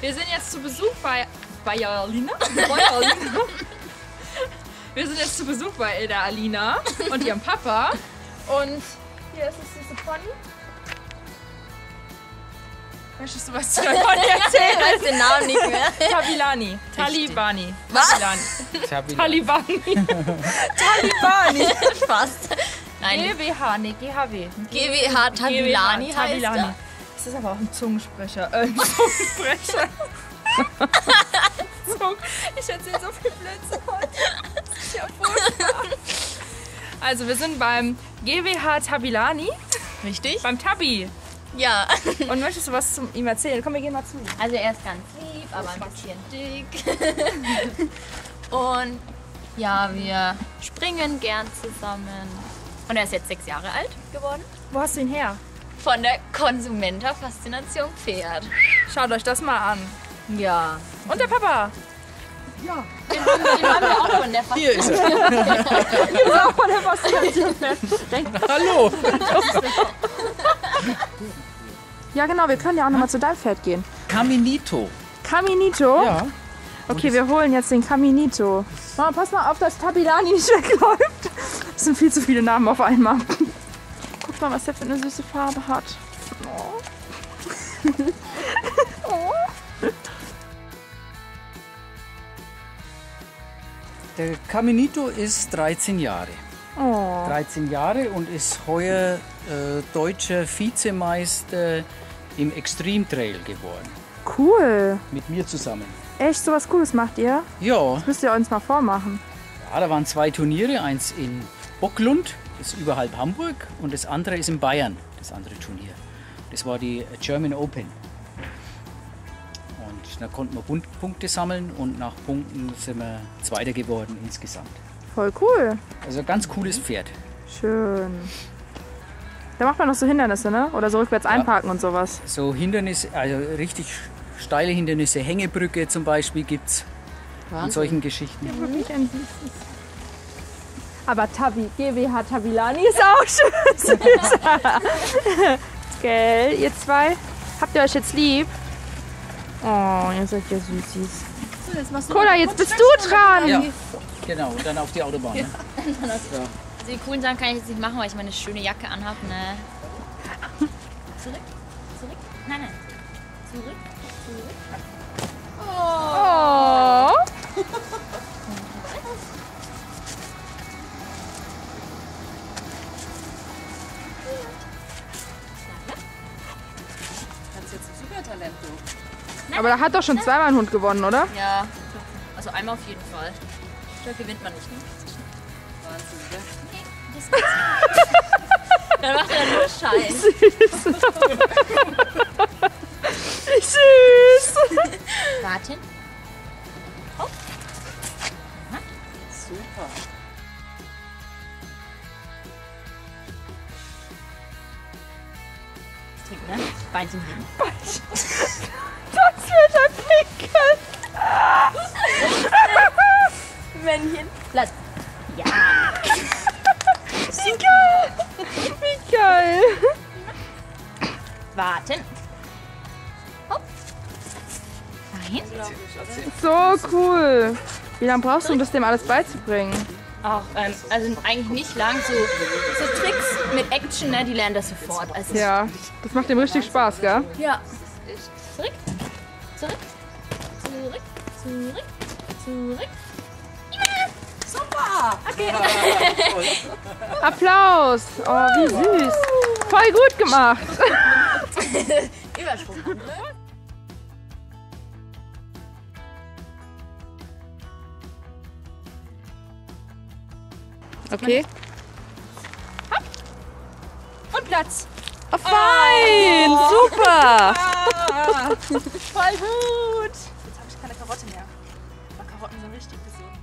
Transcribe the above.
Wir sind jetzt zu Besuch bei Bayerlina. Bayerlina. Wir sind jetzt zu Besuch bei der Alina und ihrem Papa. Und hier ist das süße Pony. Möchtest du was zu deinem Pony Ich erzählen? weiß den Namen nicht mehr. Tabilani. Talibani. Was? Talibani. Talibani. Talibani. Fast. Nein, GWH, nee, GHW. GWH Tabilani heißt Tabilani. Das ist aber auch ein Zungensprecher. Äh, ein Zungensprecher. Zung- ich erzähle so viel Blödsinn heute. Das ist ja furchtbar. Also, wir sind beim GWH Tabilani, Richtig? beim Tabi. Ja. Und möchtest du was zu ihm erzählen? Komm, wir gehen mal zu ihm. Also er ist ganz lieb, aber ein bisschen dick. Und ja, wir springen gern zusammen. Und er ist jetzt sechs Jahre alt geworden. Wo hast du ihn her? Von der Konsumenta Faszination Pferd. Schaut euch das mal an. Ja. Und der Papa. Den haben wir auch von der Hier ist er. Auch von der Faszination. Hallo. Ja, genau, wir können ja auch nochmal zu deinem Pferd gehen. Caminito. Caminito? Ja. Okay, wir holen jetzt den Caminito. Mama, pass mal auf, dass Tabilani nicht wegläuft. Das sind viel zu viele Namen auf einmal. Guck mal, was der für eine süße Farbe hat. Oh. Der Caminito ist 13 Jahre. Oh. 13 Jahre und ist heuer äh, deutscher Vizemeister im Extreme Trail geworden. Cool. Mit mir zusammen. Echt, sowas Cooles macht ihr? Ja, Müsst ihr uns mal vormachen. ja, da waren zwei Turniere. Eins in Bocklund, das ist überhalb Hamburg, und das andere ist in Bayern, das andere Turnier. Das war die German Open. Und da konnten wir Punkte sammeln und nach Punkten sind wir Zweiter geworden insgesamt. Voll cool. Also ein ganz cooles Pferd. Schön. Da macht man noch so Hindernisse, ne? Oder so rückwärts einparken und sowas. So Hindernisse, also richtig steile Hindernisse, Hängebrücke zum Beispiel gibt es und solchen Geschichten. Wirklich ein süßes. Aber Tabi, GWH Tabilani ist auch schön süß. Gell, ihr zwei? Habt ihr euch jetzt lieb? Oh, ihr seid ja süßis. Cola, jetzt bist du dran. Ja, genau, und dann auf die Autobahn. Ne? Also die coolen Sachen kann ich jetzt nicht machen, weil ich meine schöne Jacke anhabe. Ne? Zurück, zurück. Nein, nein. Zurück, zurück. Oh. Aber da hat doch schon zweimal ein Hund gewonnen, oder? Ja, also einmal auf jeden Fall. Da gewinnt man nicht. Ne? Dann macht er nur Scheiß. Süß. Warten. Super. Beinchen heben. Das wird ein Pickel. Männchen. Platz. Ja. Wie geil. Wie geil. Warten. Hopp. Nein. So cool. Wie lange brauchst du, um das dem alles beizubringen? Auch, ähm, also eigentlich nicht lang. So, so Tricks mit Action, ne? die lernen das sofort. Also, Ja, das macht dem richtig Spaß, gell? ja. Zurück. Zurück. Zurück. Zurück. Zurück. Applaus. Oh, wie süß. Voll gut gemacht. Übersprung. Okay. Und Platz. Oh, fein. Super. Voll gut. Jetzt habe ich keine Karotte mehr. Aber Karotten sind richtig gesund.